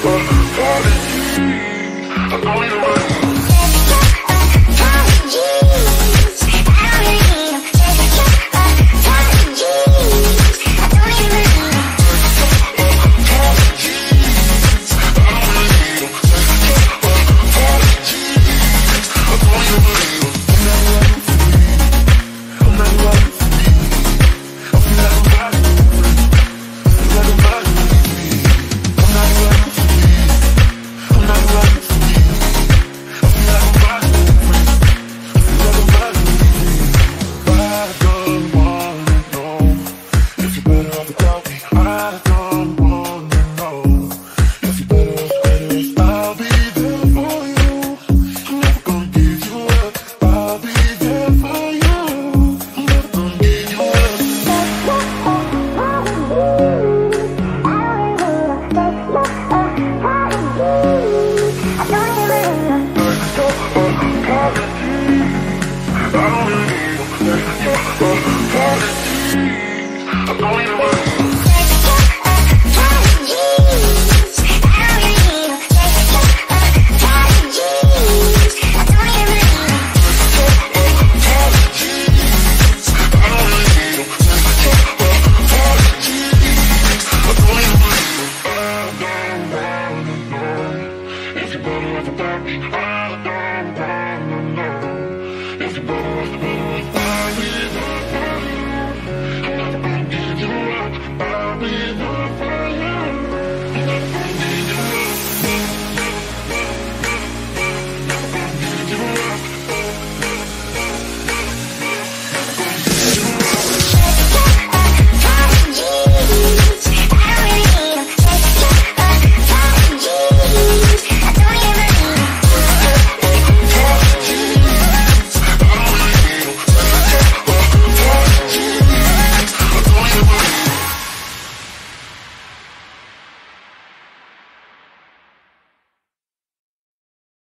Oh. If